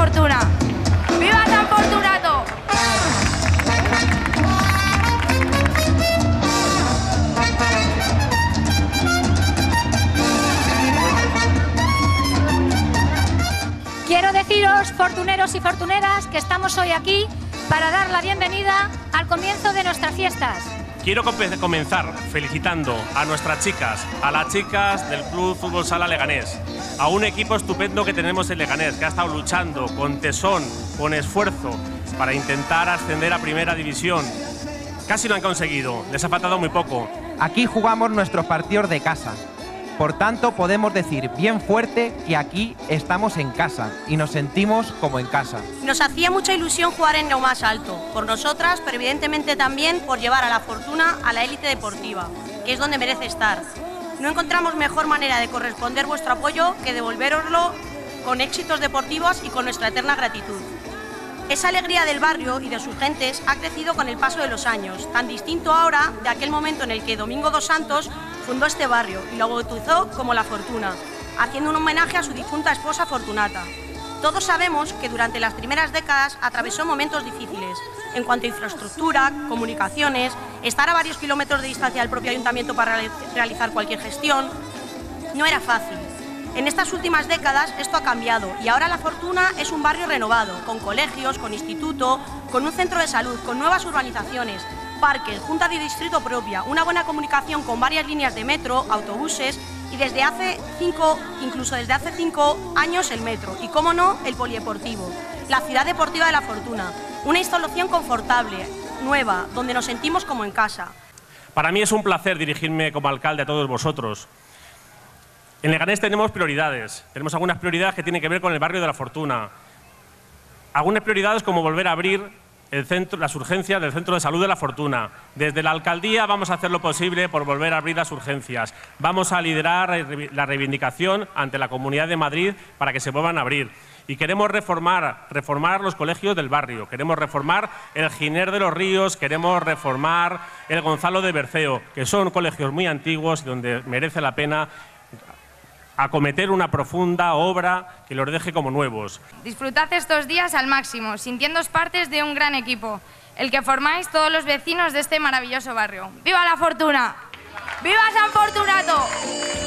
Fortuna! ¡Viva San Fortunato! Quiero deciros, fortuneros y fortuneras, que estamos hoy aquí para dar la bienvenida al comienzo de nuestras fiestas. Quiero comenzar felicitando a nuestras chicas, a las chicas del Club Fútbol Sala Leganés, a un equipo estupendo que tenemos en Leganés, que ha estado luchando con tesón, con esfuerzo, para intentar ascender a Primera División. Casi lo han conseguido, les ha faltado muy poco. Aquí jugamos nuestros partidos de casa. Por tanto, podemos decir bien fuerte que aquí estamos en casa y nos sentimos como en casa. Nos hacía mucha ilusión jugar en lo más alto, por nosotras, pero evidentemente también por llevar a la fortuna a la élite deportiva, que es donde merece estar. No encontramos mejor manera de corresponder vuestro apoyo que devolveroslo con éxitos deportivos y con nuestra eterna gratitud. Esa alegría del barrio y de sus gentes ha crecido con el paso de los años, tan distinto ahora de aquel momento en el que Domingo dos Santos fundó este barrio y lo bautizó como La Fortuna, haciendo un homenaje a su difunta esposa Fortunata. Todos sabemos que durante las primeras décadas atravesó momentos difíciles en cuanto a infraestructura, comunicaciones, estar a varios kilómetros de distancia del propio ayuntamiento para reali- realizar cualquier gestión. No era fácil. En estas últimas décadas esto ha cambiado y ahora La Fortuna es un barrio renovado, con colegios, con instituto, con un centro de salud, con nuevas urbanizaciones, parques, junta de distrito propia, una buena comunicación con varias líneas de metro, autobuses y desde hace cinco, incluso desde hace cinco años el metro y, cómo no, el polideportivo, la ciudad deportiva de La Fortuna, una instalación confortable, nueva, donde nos sentimos como en casa. Para mí es un placer dirigirme como alcalde a todos vosotros. En Leganés tenemos prioridades. Tenemos algunas prioridades que tienen que ver con el barrio de la Fortuna. Algunas prioridades como volver a abrir el centro, las urgencias del Centro de Salud de la Fortuna. Desde la alcaldía vamos a hacer lo posible por volver a abrir las urgencias. Vamos a liderar la reivindicación ante la Comunidad de Madrid para que se vuelvan a abrir. Y queremos reformar, reformar los colegios del barrio, queremos reformar el Giner de los Ríos, queremos reformar el Gonzalo de Berceo, que son colegios muy antiguos y donde merece la pena acometer una profunda obra que los deje como nuevos. Disfrutad estos días al máximo, sintiéndoos partes de un gran equipo, el que formáis todos los vecinos de este maravilloso barrio. ¡Viva la fortuna! ¡Viva San Fortunato!